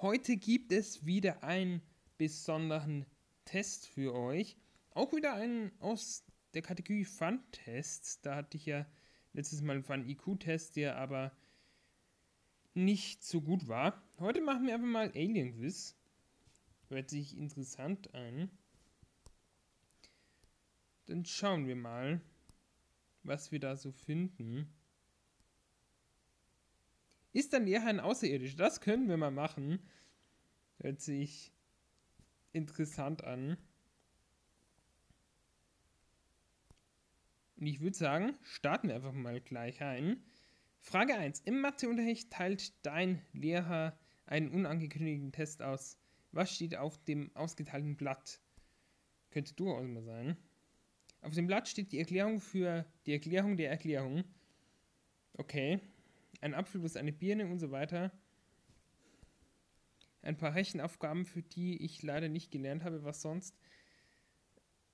Heute gibt es wieder einen besonderen Test für euch. Auch wieder einen aus der Kategorie Fun-Tests. Da hatte ich ja letztes Mal einen Fun-IQ-Test, der aber nicht so gut war. Heute machen wir einfach mal Alien Quiz. Hört sich interessant an. Dann schauen wir mal, was wir da so finden. Ist dann eher ein Außerirdischer? Das können wir mal machen. Hört sich interessant an. Und ich würde sagen, starten wir einfach mal gleich ein. Frage 1. Im Matheunterricht teilt dein Lehrer einen unangekündigten Test aus. Was steht auf dem ausgeteilten Blatt? Könnte durchaus mal sein. Auf dem Blatt steht die Erklärung für die Erklärung der Erklärung. Okay. Ein Apfel plus eine Birne und so weiter. Ein paar Rechenaufgaben, für die ich leider nicht gelernt habe, was sonst.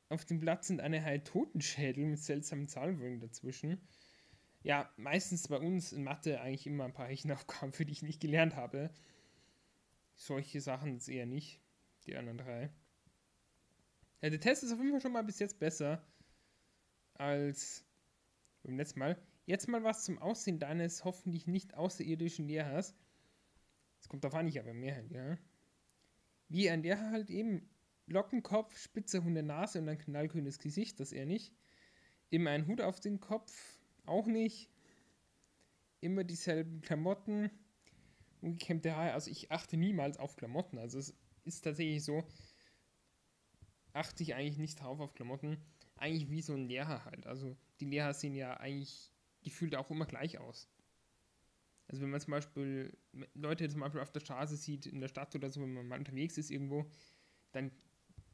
Auf dem Blatt sind eine Reihe Totenschädel mit seltsamen Zahlenfolgen dazwischen. Ja, meistens bei uns in Mathe eigentlich immer ein paar Rechenaufgaben, für die ich nicht gelernt habe. Solche Sachen ist eher nicht. Die anderen drei. Ja, der Test ist auf jeden Fall schon mal bis jetzt besser als beim letzten Mal. Jetzt mal was zum Aussehen deines hoffentlich nicht außerirdischen Lehrers. Das kommt darauf an, ich habe mehr, ja. Wie ein Lehrer halt eben Lockenkopf, spitze Hunde Nase und ein knallgrünes Gesicht, das er nicht. Immer ein Hut auf den Kopf, auch nicht. Immer dieselben Klamotten, ungekämmte Haare. Also ich achte niemals auf Klamotten. Also es ist tatsächlich so, achte ich eigentlich nicht drauf auf Klamotten eigentlich wie so ein Lehrer halt. Also die Lehrer sehen ja eigentlich gefühlt auch immer gleich aus. Also wenn man zum Beispiel Leute zum Beispiel auf der Straße sieht, in der Stadt oder so, wenn man mal unterwegs ist irgendwo, dann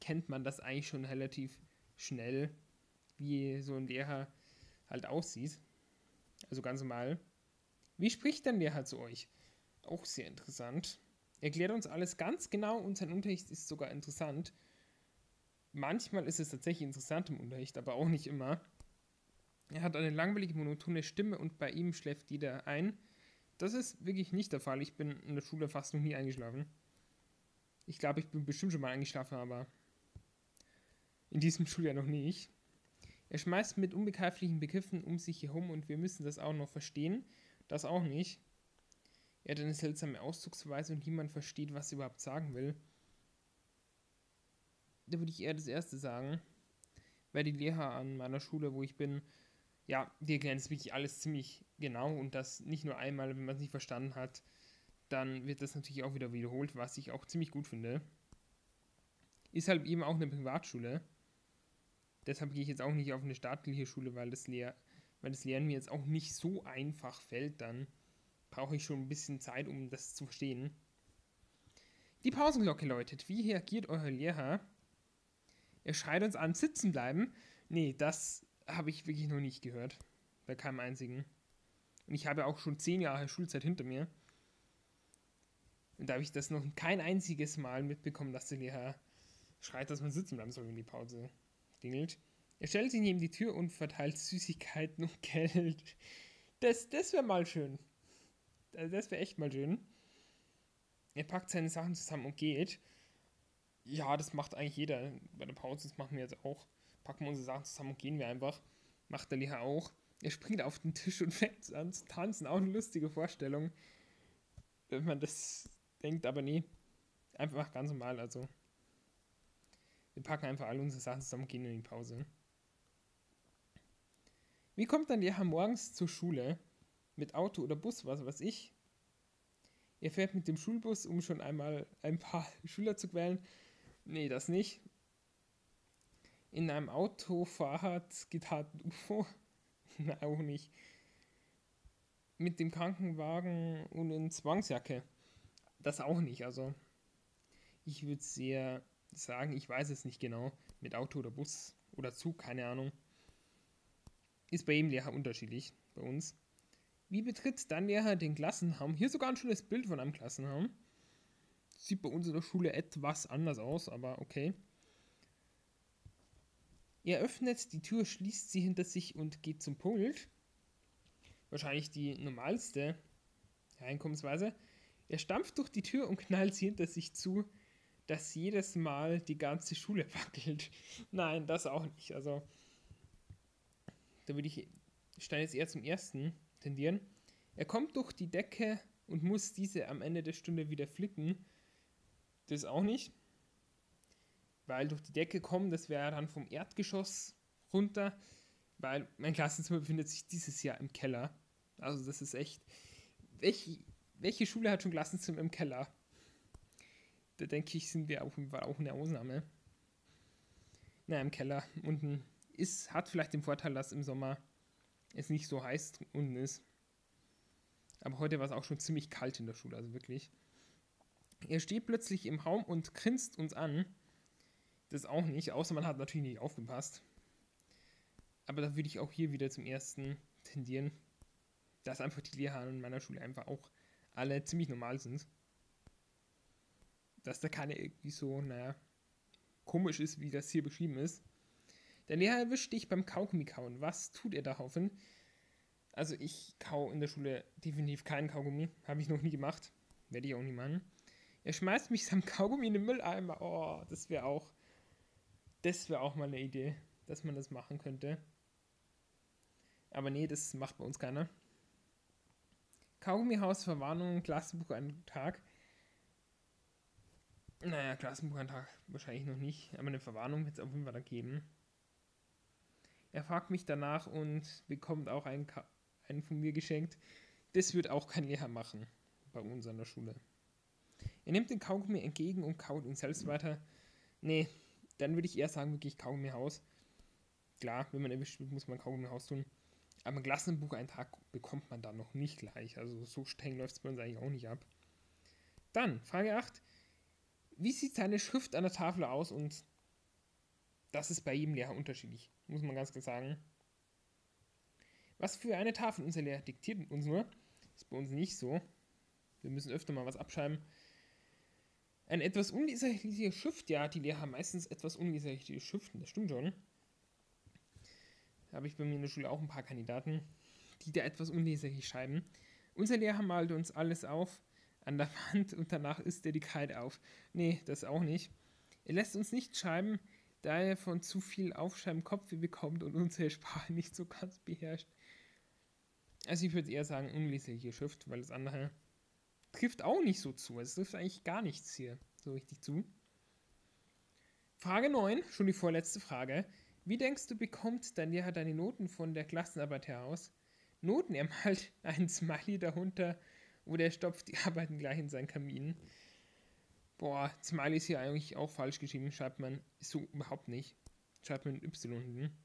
kennt man das eigentlich schon relativ schnell, wie so ein Lehrer halt aussieht. Also ganz normal. Wie spricht denn Lehrer zu euch? Auch sehr interessant. Erklärt uns alles ganz genau und sein Unterricht ist sogar interessant. Manchmal ist es tatsächlich interessant im Unterricht, aber auch nicht immer. Er hat eine langweilige, monotone Stimme und bei ihm schläft jeder ein. Das ist wirklich nicht der Fall. Ich bin in der Schule fast noch nie eingeschlafen. Ich glaube, ich bin bestimmt schon mal eingeschlafen, aber in diesem Schuljahr noch nicht. Er schmeißt mit unbegreiflichen Begriffen um sich herum und wir müssen das auch noch verstehen. Das auch nicht. Er hat eine seltsame Ausdrucksweise und niemand versteht, was er überhaupt sagen will da würde ich eher das erste sagen. Weil die Lehrer an meiner Schule, wo ich bin, ja, die erklären das wirklich alles ziemlich genau und das nicht nur einmal, wenn man es nicht verstanden hat, dann wird das natürlich auch wieder wiederholt, was ich auch ziemlich gut finde. Ist halt eben auch eine Privatschule. Deshalb gehe ich jetzt auch nicht auf eine staatliche Schule, weil das, Lehr weil das Lernen mir jetzt auch nicht so einfach fällt. Dann brauche ich schon ein bisschen Zeit, um das zu verstehen. Die Pausenglocke läutet. Wie reagiert euer Lehrer, er schreit uns an, sitzen bleiben. Nee, das habe ich wirklich noch nicht gehört. Bei keinem einzigen. Und ich habe auch schon zehn Jahre Schulzeit hinter mir. Und da habe ich das noch kein einziges Mal mitbekommen, dass der Lehrer schreit, dass man sitzen bleiben soll, wenn die Pause klingelt. Er stellt sich neben die Tür und verteilt Süßigkeiten und Geld. Das, das wäre mal schön. Das wäre echt mal schön. Er packt seine Sachen zusammen und geht. Ja, das macht eigentlich jeder bei der Pause. Das machen wir jetzt auch. Packen wir unsere Sachen zusammen und gehen wir einfach. Macht der Lehrer auch. Er springt auf den Tisch und fängt an zu tanzen. Auch eine lustige Vorstellung. Wenn man das denkt, aber nee. Einfach ganz normal. Also, wir packen einfach alle unsere Sachen zusammen und gehen in die Pause. Wie kommt dann der Lehrer morgens zur Schule? Mit Auto oder Bus, was weiß ich? Er fährt mit dem Schulbus, um schon einmal ein paar Schüler zu quälen Nee, das nicht. In einem Auto, Fahrrad, Gitarre, UFO? Nein, auch nicht. Mit dem Krankenwagen und in Zwangsjacke. Das auch nicht. Also, ich würde sehr sagen, ich weiß es nicht genau. Mit Auto oder Bus oder Zug, keine Ahnung. Ist bei jedem Lehrer unterschiedlich. Bei uns. Wie betritt dann Lehrer den Klassenraum? Hier sogar ein schönes Bild von einem Klassenraum. Sieht bei uns in der Schule etwas anders aus, aber okay. Er öffnet die Tür, schließt sie hinter sich und geht zum Pult. Wahrscheinlich die normalste Hereinkommensweise. Er stampft durch die Tür und knallt sie hinter sich zu, dass jedes Mal die ganze Schule wackelt. Nein, das auch nicht. Also, da würde ich Stein jetzt eher zum ersten tendieren. Er kommt durch die Decke und muss diese am Ende der Stunde wieder flicken. Das auch nicht. Weil durch die Decke kommen, das wäre dann vom Erdgeschoss runter. Weil mein Klassenzimmer befindet sich dieses Jahr im Keller. Also das ist echt. Welche, welche Schule hat schon Klassenzimmer im Keller? Da denke ich, sind wir auch, war auch eine Ausnahme. Na, im Keller. Unten ist, hat vielleicht den Vorteil, dass im Sommer es nicht so heiß unten ist. Aber heute war es auch schon ziemlich kalt in der Schule, also wirklich. Er steht plötzlich im Raum und grinst uns an. Das auch nicht, außer man hat natürlich nicht aufgepasst. Aber da würde ich auch hier wieder zum ersten tendieren, dass einfach die Lehrer in meiner Schule einfach auch alle ziemlich normal sind. Dass da keine irgendwie so, naja, komisch ist, wie das hier beschrieben ist. Der Lehrer erwischt dich beim Kaugummi kauen. Was tut er daraufhin? Also ich kau in der Schule definitiv keinen Kaugummi. Habe ich noch nie gemacht. Werde ich auch nie machen. Er schmeißt mich seinem Kaugummi in den Mülleimer. Oh, das wäre auch. Das wäre auch mal eine Idee, dass man das machen könnte. Aber nee, das macht bei uns keiner. Kaugummihaus, Verwarnung, Klassenbuch einen Tag. Naja, Klassenbuch einen Tag wahrscheinlich noch nicht, aber eine Verwarnung wird es auf jeden Fall da geben. Er fragt mich danach und bekommt auch einen, einen von mir geschenkt. Das wird auch kein Lehrer machen bei uns an der Schule. Er nimmt den Kaugummi entgegen und kaut ihn selbst weiter. Nee, dann würde ich eher sagen, wirklich Kaugummi-Haus. Klar, wenn man erwischt wird, muss man Kaugummi-Haus tun. Aber ein Klassenbucheintrag bekommt man dann noch nicht gleich. Also so streng läuft es bei uns eigentlich auch nicht ab. Dann, Frage 8. Wie sieht seine Schrift an der Tafel aus? Und das ist bei jedem Lehrer unterschiedlich muss man ganz klar sagen. Was für eine Tafel unser Lehrer diktiert uns nur, ist bei uns nicht so. Wir müssen öfter mal was abschreiben. Eine etwas unleserliche Schrift, ja, die Lehrer haben meistens etwas unleserliche Schriften, das stimmt schon. Da habe ich bei mir in der Schule auch ein paar Kandidaten, die da etwas unleserlich schreiben. Unser Lehrer malt uns alles auf an der Wand und danach isst er die Kreide auf. Nee, das auch nicht. Er lässt uns nicht schreiben, da er von zu viel Aufschreiben Kopfweh bekommt und unsere Sprache nicht so ganz beherrscht. Also ich würde eher sagen unleserliche Schrift, weil das andere trifft auch nicht so zu. Es trifft eigentlich gar nichts hier so richtig zu. Frage 9, schon die vorletzte Frage. Wie denkst du, bekommt dein Lehrer deine Noten von der Klassenarbeit heraus? Noten, er malt einen Smiley darunter oder er stopft die Arbeiten gleich in seinen Kamin. Boah, Smiley ist hier eigentlich auch falsch geschrieben, schreibt man so überhaupt nicht. Schreibt man Y hinten.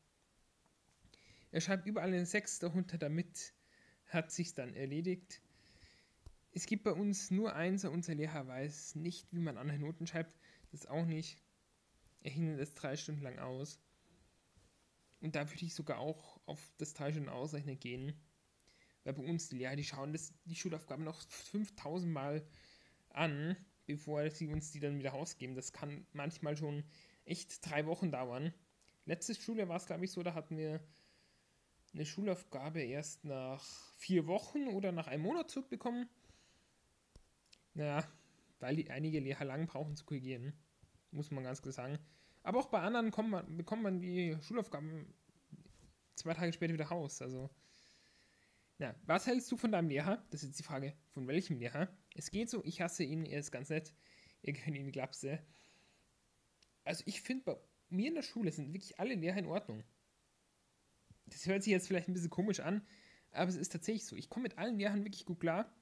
Er schreibt überall eine 6 darunter, damit hat sich dann erledigt. Es gibt bei uns nur eins, unser Lehrer weiß nicht, wie man andere Noten schreibt. Das auch nicht. Er hindert es drei Stunden lang aus. Und da würde ich sogar auch auf das drei Stunden ausrechnen gehen. Weil bei uns die Lehrer, die schauen das, die Schulaufgaben noch 5000 Mal an bevor sie uns die dann wieder rausgeben. Das kann manchmal schon echt drei Wochen dauern. Letzte Schule war es, glaube ich, so, da hatten wir eine Schulaufgabe erst nach vier Wochen oder nach einem Monat zurückbekommen. Naja, weil die einige Lehrer lang brauchen zu korrigieren. Muss man ganz klar sagen. Aber auch bei anderen man, bekommt man die Schulaufgaben zwei Tage später wieder raus. Also, na, was hältst du von deinem Lehrer? Das ist jetzt die Frage, von welchem Lehrer? Es geht so, ich hasse ihn, er ist ganz nett, ihr könnt ihn Glapse. Also ich finde, bei mir in der Schule sind wirklich alle Lehrer in Ordnung. Das hört sich jetzt vielleicht ein bisschen komisch an, aber es ist tatsächlich so. Ich komme mit allen Lehrern wirklich gut klar.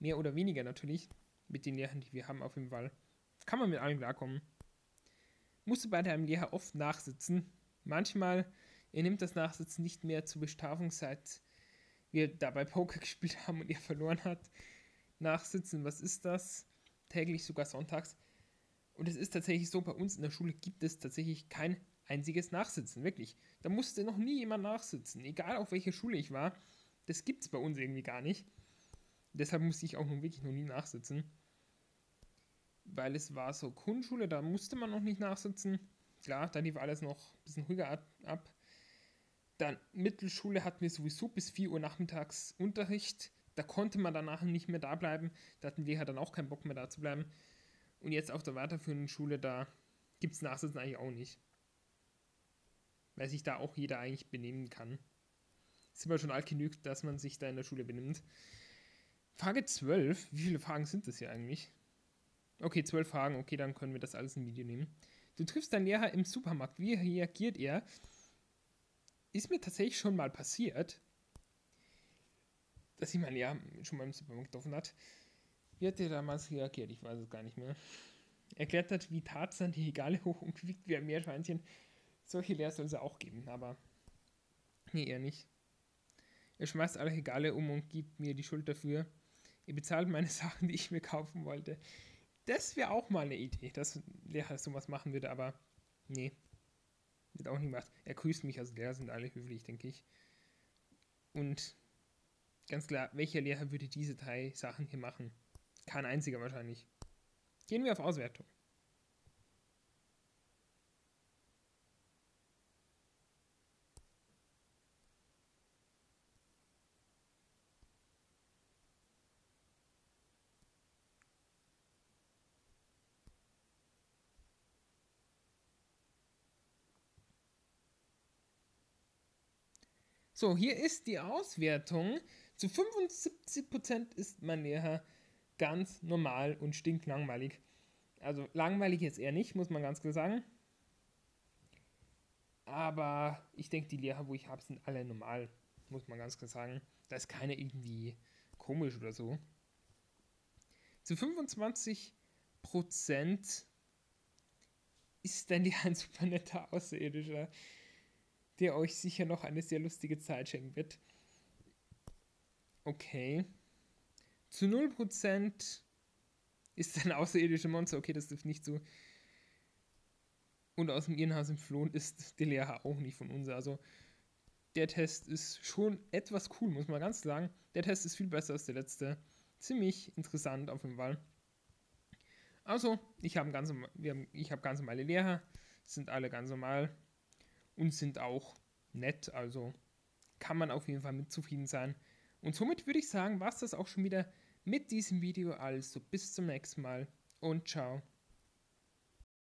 Mehr oder weniger natürlich. Mit den Lehrern, die wir haben auf jeden Fall. Kann man mit allen klarkommen. Musste bei deinem Lehrer oft nachsitzen. Manchmal, er nimmt das Nachsitzen nicht mehr zur Bestrafung, seit wir dabei Poker gespielt haben und er verloren hat nachsitzen. Was ist das? Täglich, sogar sonntags. Und es ist tatsächlich so, bei uns in der Schule gibt es tatsächlich kein einziges Nachsitzen, wirklich. Da musste noch nie jemand nachsitzen, egal auf welcher Schule ich war. Das gibt es bei uns irgendwie gar nicht. Deshalb musste ich auch nun wirklich noch nie nachsitzen. Weil es war so Grundschule, da musste man noch nicht nachsitzen. Klar, da lief alles noch ein bisschen ruhiger ab. Dann Mittelschule hatten wir sowieso bis 4 Uhr nachmittags Unterricht. Da konnte man danach nicht mehr da bleiben. Da hatten wir dann auch keinen Bock mehr da zu bleiben. Und jetzt auf der weiterführenden Schule, da gibt es Nachsitzen eigentlich auch nicht. Weil sich da auch jeder eigentlich benehmen kann. Sind wir schon alt genug, dass man sich da in der Schule benimmt. Frage 12. Wie viele Fragen sind das hier eigentlich? Okay, 12 Fragen. Okay, dann können wir das alles im Video nehmen. Du triffst deinen Lehrer im Supermarkt. Wie reagiert er? Ist mir tatsächlich schon mal passiert, dass ich meinen Lehrer schon mal im Supermarkt getroffen hat. Wie hat der damals reagiert? Ich weiß es gar nicht mehr. Er klettert wie Tarzan die Regale hoch und quiekt wie ein Meerschweinchen. Solche Lehrer soll es auch geben, aber nee, eher nicht. Er schmeißt alle Regale um und gibt mir die Schuld dafür. Er bezahlt meine Sachen, die ich mir kaufen wollte. Das wäre auch mal eine Idee, dass Lehrer sowas machen würde, aber nee. Wird auch nicht gemacht. Er grüßt mich als Lehrer, sind alle höflich, denke ich. Und ganz klar, welcher Lehrer würde diese drei Sachen hier machen? Kein einziger wahrscheinlich. Gehen wir auf Auswertung. So, hier ist die Auswertung. Zu 75% ist mein Lehrer ganz normal und stinklangweilig. Also langweilig jetzt eher nicht, muss man ganz klar sagen. Aber ich denke, die Lehrer, wo ich habe, sind alle normal, muss man ganz klar sagen. Da ist keiner irgendwie komisch oder so. Zu 25% ist dein Lehrer ein super netter Außerirdischer der euch sicher noch eine sehr lustige Zeit schenken wird. Okay. Zu 0% ist ein außerirdischer Monster. Okay, das trifft nicht zu. Und aus dem Irrenhaus entflohen ist der Lehrer auch nicht von uns. Also der Test ist schon etwas cool, muss man ganz sagen. Der Test ist viel besser als der letzte. Ziemlich interessant auf jeden Fall. Also, ich habe ganz, hab ganz normale Lehrer, sind alle ganz normal und sind auch nett. Also kann man auf jeden Fall mit zufrieden sein. Und somit würde ich sagen, war es das auch schon wieder mit diesem Video. Also bis zum nächsten Mal und ciao.